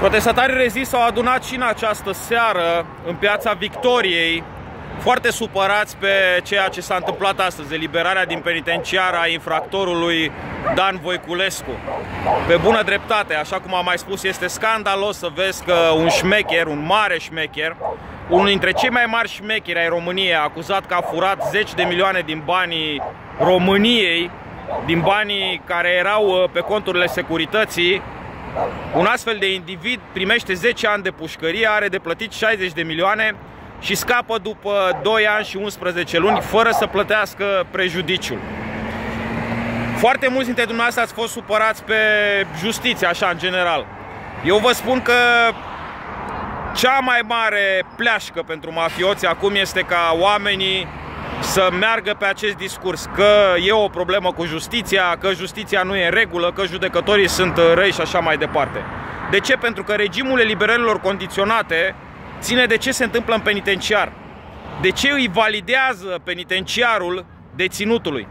Protestatarii rezist s-au adunat și în această seară în piața Victoriei, foarte supărați pe ceea ce s-a întâmplat astăzi, eliberarea din penitenciar a infractorului Dan Voiculescu. Pe bună dreptate, așa cum am mai spus, este scandalos să vezi că un șmecher, un mare șmecher, unul dintre cei mai mari șmecheri ai României, acuzat că a furat zeci de milioane din banii României, din banii care erau uh, pe conturile securității, un astfel de individ primește 10 ani de pușcărie, are de plătit 60 de milioane și scapă după 2 ani și 11 luni fără să plătească prejudiciul. Foarte mulți dintre dumneavoastră ați fost supărați pe justiție, așa, în general. Eu vă spun că cea mai mare pleașcă pentru mafioți acum este ca oamenii să meargă pe acest discurs că e o problemă cu justiția, că justiția nu e în regulă, că judecătorii sunt răi și așa mai departe. De ce? Pentru că regimul eliberărilor condiționate ține de ce se întâmplă în penitenciar. De ce îi validează penitenciarul deținutului.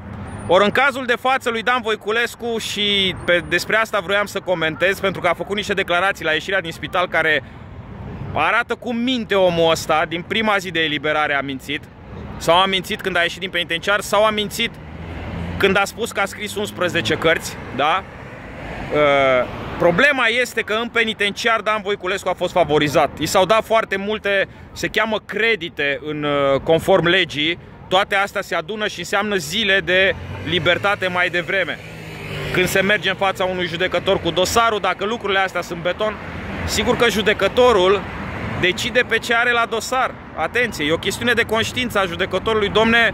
Ori în cazul de față lui Dan Voiculescu și pe, despre asta vroiam să comentez pentru că a făcut niște declarații la ieșirea din spital care arată cum minte omul ăsta din prima zi de eliberare a mințit sau a mințit când a ieșit din penitenciar sau a mințit când a spus că a scris 11 cărți, da? Uh, problema este că în penitenciar Dan Voiculescu a fost favorizat. I s-au dat foarte multe, se cheamă credite în uh, conform legii. Toate astea se adună și înseamnă zile de libertate mai devreme. Când se merge în fața unui judecător cu dosarul, dacă lucrurile astea sunt beton, sigur că judecătorul decide pe ce are la dosar. Atenție, e o chestiune de conștiință a judecătorului. Domne,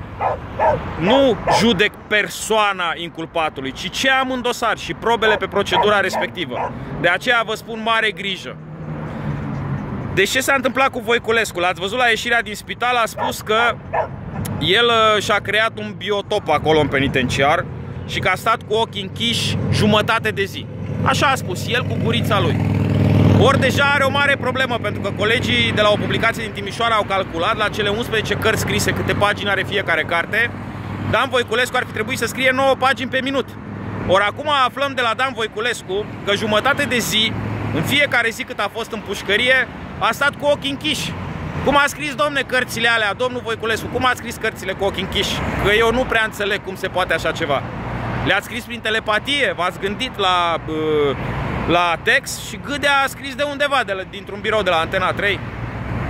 nu judec persoana inculpatului, ci ce am în dosar și probele pe procedura respectivă. De aceea vă spun mare grijă. Deci ce s-a întâmplat cu Voiculescu? L-ați văzut la ieșirea din spital, a spus că el uh, și-a creat un biotop acolo în penitenciar și că a stat cu ochii închiși jumătate de zi. Așa a spus el cu gurița lui. Ori deja are o mare problemă, pentru că colegii de la o publicație din Timișoara au calculat la cele 11 cărți scrise câte pagini are fiecare carte, Dan Voiculescu ar fi trebuit să scrie 9 pagini pe minut. Ori acum aflăm de la Dan Voiculescu că jumătate de zi, în fiecare zi cât a fost în pușcărie, a stat cu ochii închiși. Cum a scris, domne, cărțile alea, domnul Voiculescu, cum a scris cărțile cu ochii închiși? Că eu nu prea înțeleg cum se poate așa ceva. Le-ați scris prin telepatie? V-ați gândit la uh, la text și Gâdea a scris de undeva, de dintr-un birou de la Antena 3.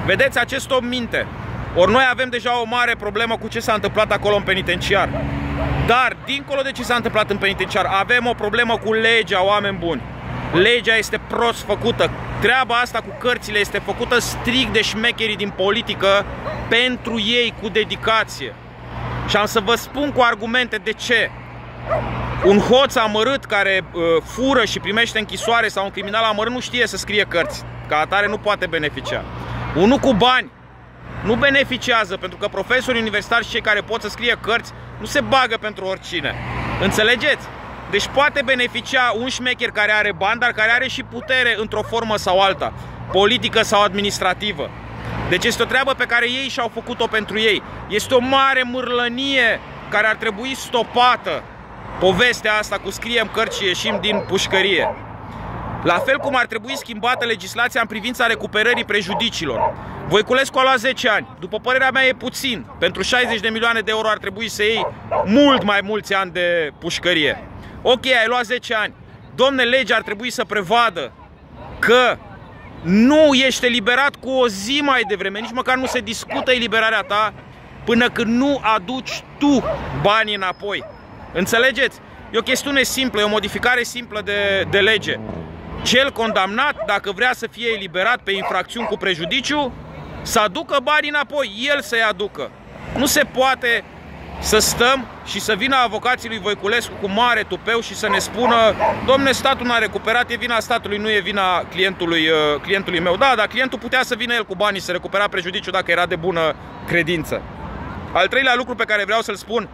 Vedeți, acest om minte. Ori noi avem deja o mare problemă cu ce s-a întâmplat acolo în penitenciar. Dar, dincolo de ce s-a întâmplat în penitenciar, avem o problemă cu legea, oameni buni. Legea este prost făcută. Treaba asta cu cărțile este făcută strict de șmecherii din politică pentru ei, cu dedicație. Și am să vă spun cu argumente de ce. Un hoț amărât care uh, fură și primește închisoare sau un criminal amărât nu știe să scrie cărți. Ca atare nu poate beneficia. Unul cu bani nu beneficiază pentru că profesorii universitari și cei care pot să scrie cărți nu se bagă pentru oricine. Înțelegeți? Deci poate beneficia un șmecher care are bani, dar care are și putere într-o formă sau alta, politică sau administrativă. Deci este o treabă pe care ei și-au făcut-o pentru ei. Este o mare mârlănie care ar trebui stopată povestea asta cu scriem cărți și ieșim din pușcărie. La fel cum ar trebui schimbată legislația în privința recuperării prejudiciilor. Voiculescu a luat 10 ani. După părerea mea e puțin. Pentru 60 de milioane de euro ar trebui să iei mult mai mulți ani de pușcărie. Ok, ai luat 10 ani. Domne, legea ar trebui să prevadă că nu ești eliberat cu o zi mai devreme, nici măcar nu se discută eliberarea ta până când nu aduci tu banii înapoi. Înțelegeți? E o chestiune simplă, e o modificare simplă de, de lege. Cel condamnat, dacă vrea să fie eliberat pe infracțiuni cu prejudiciu, să aducă banii înapoi, el să-i aducă. Nu se poate să stăm și să vină avocații lui Voiculescu cu mare tupeu și să ne spună Domne, statul n-a recuperat, e vina statului, nu e vina clientului, uh, clientului meu. Da, dar clientul putea să vină el cu banii să recupera prejudiciu dacă era de bună credință. Al treilea lucru pe care vreau să-l spun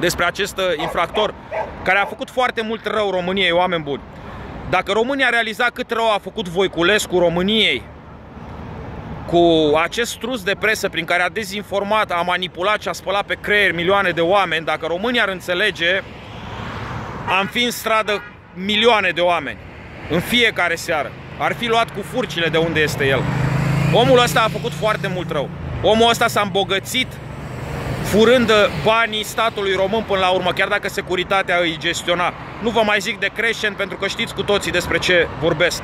despre acest uh, infractor care a făcut foarte mult rău României, oameni buni. Dacă România a realizat cât rău a făcut Voiculescu României cu acest trus de presă prin care a dezinformat, a manipulat și a spălat pe creier milioane de oameni, dacă România ar înțelege, am fi în stradă milioane de oameni în fiecare seară. ar fi luat cu furcile de unde este el. Omul ăsta a făcut foarte mult rău. Omul ăsta s-a îmbogățit furând banii statului român până la urmă, chiar dacă securitatea îi gestiona. Nu vă mai zic de Crescent pentru că știți cu toții despre ce vorbesc.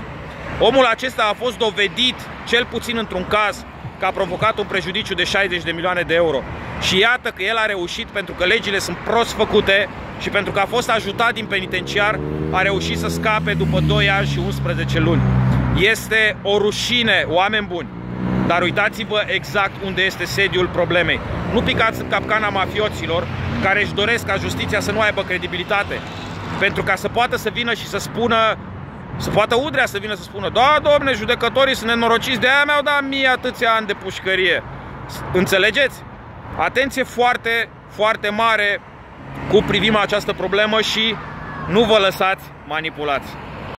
Omul acesta a fost dovedit, cel puțin într-un caz, că a provocat un prejudiciu de 60 de milioane de euro. Și iată că el a reușit, pentru că legile sunt prost făcute și pentru că a fost ajutat din penitenciar, a reușit să scape după 2 ani și 11 luni. Este o rușine, oameni buni. Dar uitați-vă exact unde este sediul problemei. Nu picați în capcana mafioților care își doresc ca justiția să nu aibă credibilitate. Pentru ca să poată să vină și să spună să poată Udrea să vină să spună Da, domne, judecătorii sunt nenorociți De aia mi-au dat mie atâția ani de pușcărie Înțelegeți? Atenție foarte, foarte mare Cu privim această problemă și nu vă lăsați manipulați